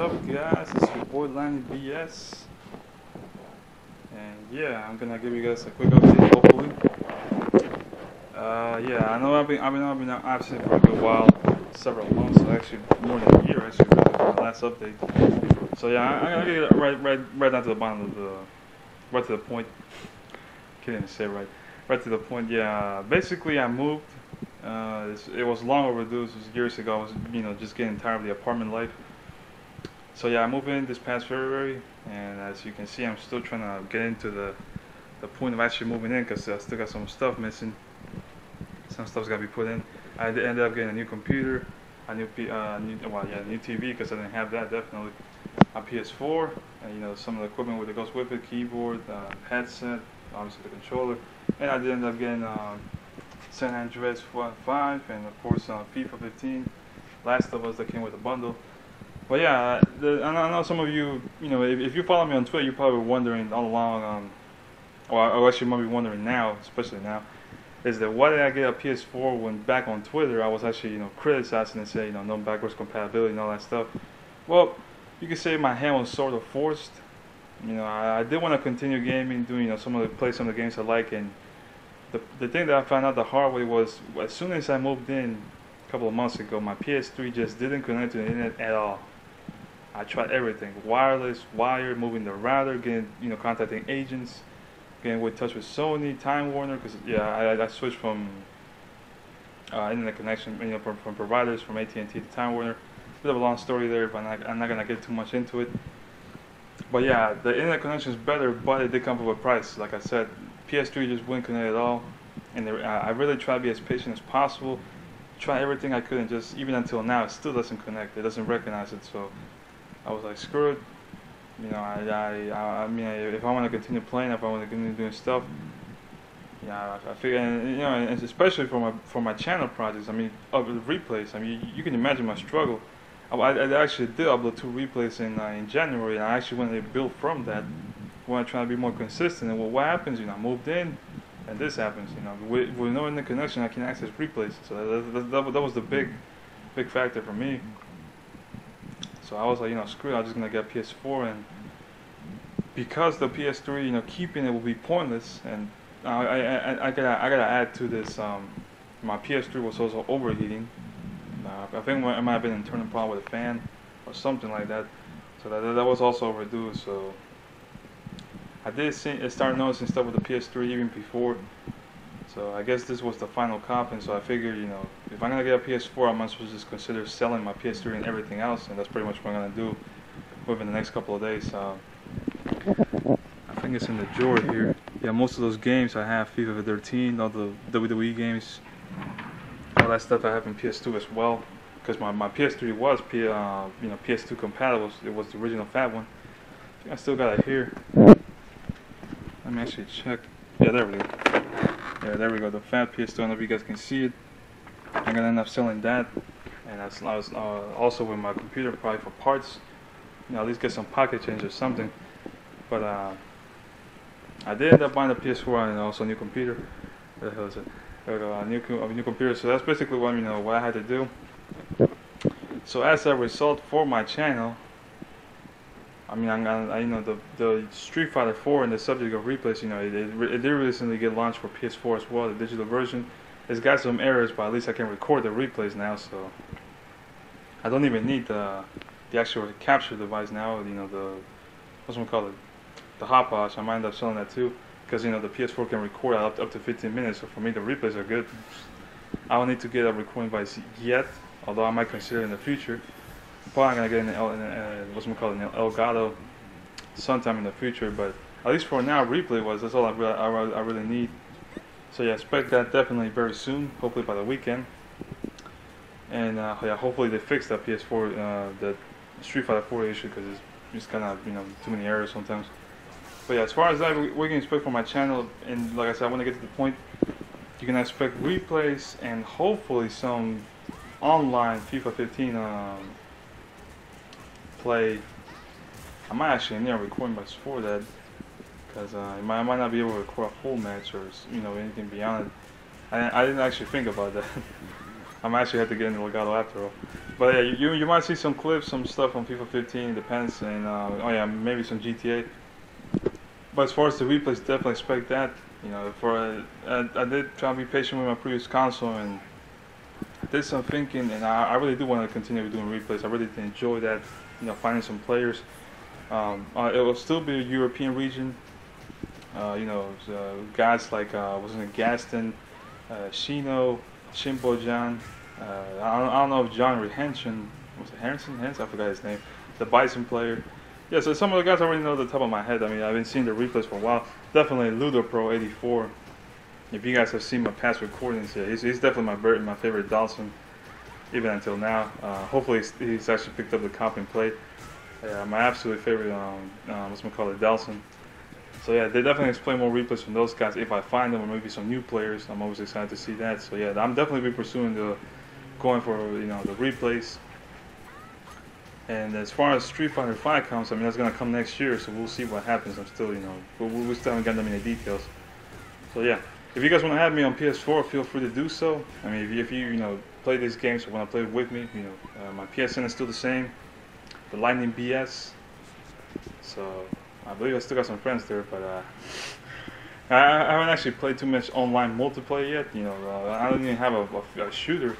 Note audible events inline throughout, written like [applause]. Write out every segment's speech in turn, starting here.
up, guys? It's your boy Lightning BS. And yeah, I'm gonna give you guys a quick update, hopefully. Uh, yeah, I know I've been, I've been, I've been absent for a good while, several months, actually more than a year, actually, my last update. So yeah, I, I'm gonna get right, right, right down to the bottom of the, right to the point. Can't even say right, right to the point. Yeah, basically I moved. Uh, it was long overdue. It was years ago. I was, you know, just getting tired of the apartment life. So yeah, I moved in this past February, and as you can see, I'm still trying to get into the the point of actually moving in because I still got some stuff missing. Some stuff's got to be put in. I ended up getting a new computer, a new, uh, new well, yeah, new TV because I didn't have that definitely. A PS4, and you know some of the equipment that goes with it, keyboard, uh, headset, obviously the controller, and I did end up getting uh, San Andreas 5 and of course uh, FIFA 15. Last of Us that came with a bundle. But yeah, the, I know- some of you, you know, if, if you follow me on Twitter, you're probably wondering all along, um, or, or actually might be wondering now, especially now, is that why did I get a PS4 when back on Twitter I was actually, you know, criticizing and saying, you know, no backwards compatibility and all that stuff. Well, you could say my hand was sort of forced. You know, I, I did want to continue gaming, doing, you know, some of the play some of the games I like, and the the thing that I found out the hard way was as soon as I moved in a couple of months ago, my PS3 just didn't connect to the internet at all. I tried everything: wireless, wired, moving the router, getting you know contacting agents, getting with touch with Sony, Time Warner. Because yeah, I, I switched from uh, internet connection, you know, from, from providers from AT&T to Time Warner. A bit of a long story there, but I'm not, I'm not gonna get too much into it. But yeah, the internet connection is better, but it did come with a price. Like I said, PS3 just wouldn't connect at all, and I I really tried to be as patient as possible. Try everything I could, and just even until now, it still doesn't connect. It doesn't recognize it. So I was like, screw it. You know, I I I, mean, if I want to continue playing, if I want to continue doing stuff, yeah, I, I figure, and, you know, and especially for my for my channel projects. I mean, of replays. I mean, you, you can imagine my struggle. I, I actually did upload two replays in uh, in January, and I actually wanted to build from that. When I try to be more consistent, and well, what happens? You know, I moved in, and this happens. You know, with, with no internet connection, I can access replays. So that, that, that, that was the big, big factor for me. So I was like, you know, screw it, I'm just gonna get PS4, and because the PS3, you know, keeping it will be pointless, and I, I, I, I gotta, I gotta add to this. Um, my PS3 was also overheating. Uh, I think it might have been internal problem with the fan or something like that. So that, that was also overdue. So I did see, start noticing stuff with the PS3 even before. So I guess this was the final cop, and so I figured, you know, if I'm gonna get a PS4, I might as well just consider selling my PS3 and everything else, and that's pretty much what I'm gonna do within the next couple of days. I think it's in the drawer here. Yeah, most of those games I have FIFA 13, all the WWE games, all that stuff I have in PS2 as well. Because my, my PS3 was P, uh, you know PS2 compatible. It was the original fat one. I I still got it here. Let me actually check. Yeah, there we go. Yeah, there we go. The fat PS2. I don't know if you guys can see it. I'm gonna end up selling that, and that's uh, also with my computer probably for parts. You know, at least get some pocket change or something. But uh, I did end up buying a PS4 and also a new computer. What the hell is it? We a new a new computer. So that's basically what you know what I had to do. So as a result for my channel, I mean, I'm, I, you know, the the Street Fighter 4 and the subject of replays, you know, it, it, it did recently get launched for PS4 as well, the digital version. It's got some errors, but at least I can record the replays now, so I don't even need the the actual capture device now. You know, the what's one called it, the hotbox. I might end up selling that too, because you know the PS4 can record up up to 15 minutes. So for me, the replays are good. I don't need to get a recording device yet, although I might consider in the future. Probably gonna get an El, an, uh, what's one called an Elgato sometime in the future, but at least for now, replay was that's all I really, I, I really need. So yeah, expect that definitely very soon, hopefully by the weekend. And uh, yeah, hopefully they fix that PS4, uh, the Street Fighter 4 issue because it's just kind of you know too many errors sometimes. But yeah, as far as that, we, we can expect from my channel, and like I said, I want to get to the point. You can expect replays and hopefully some online FIFA 15 um, play. I might actually need a recording device for that because uh, I, might, not be able to record a full match or you know anything beyond it. I, I didn't actually think about that. [laughs] I might actually have to get into Elgato after all. But yeah, you you might see some clips, some stuff on FIFA 15, depends, and uh, oh yeah, maybe some GTA. But as far as the replays, definitely expect that. You know, for uh, I, I did try to be patient with my previous console and did some thinking, and I, I really do want to continue doing replays. I really enjoy that. You know, finding some players. Um, uh, it will still be a European region. Uh, you know, uh, guys like uh, wasn't it Gaston, uh, Shino, Shimbo John. Uh, I, don't, I don't know if John Rehenson was it Harrison? Henson? I forgot his name. The Bison player. Yeah, so some of the guys I already know the top of my head. I mean, I've been seeing the replays for a while. Definitely Ludo Pro 84. If you guys have seen my past recordings, yeah, he's, he's definitely my my favorite Dhalsim, even until now. Uh, hopefully, he's, actually picked up the cop and play. Yeah, my absolute favorite, um, uh, what's gonna call it, Dhalsim. So yeah, they definitely explain more replays from those guys if I find them, or maybe some new players. I'm always excited to see that. So yeah, I'm definitely be pursuing the, going for you know the replays. And as far as Street Fighter 5 comes, I mean that's gonna come next year, so we'll see what happens. I'm still, you know, we, we still haven't gotten them any details. So yeah, if you guys want to have me on PS4, feel free to do so. I mean, if you, if you, you know play these games or want to play with me, you know, uh, my PSN is still the same, the Lightning BS. So I believe I still got some friends there, but uh, [laughs] I, I, haven't actually played too much online multiplayer yet. You know, uh, I don't even have a, a, a shooter.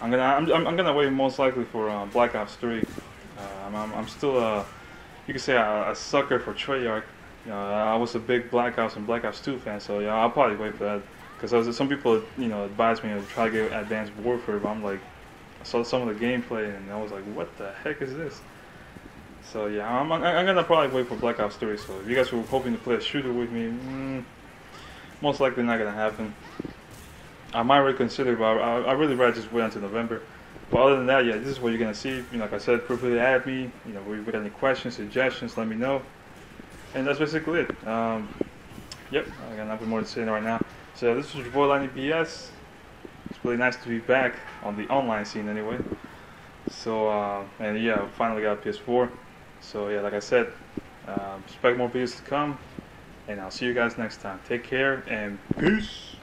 I'm gonna I'm, I'm, gonna wait most likely for uh, Black Ops 3. Uh, I'm, I'm, I'm still a you could say a, a sucker for Treyarch. You know, I was a big Black Ops and Black Ops 2 fan, so yeah, I'll probably wait for that. Because some people, you know, advised me to try to get Advanced Warfare, but I'm like, I saw some of the gameplay and I was like, what the heck is this? So yeah, I'm, I'm, gonna probably wait for Black Ops 3. So if you guys were hoping to play a shooter with me, mm, most likely not gonna happen. I might reconsider, but I, I really rather just wait until November. But other than that, yeah, this is what you're gonna see. You know, like I said, feel free to add me. You know, if you got any questions, suggestions, let me know. And that's basically it. Um, yep, I got nothing more to say right now. So this was your boy Lightning BS. It's really nice to be back on the online scene anyway. So uh, and yeah, finally got a PS4. So yeah, like I said, uh, expect more videos to come, and I'll see you guys next time. Take care and peace.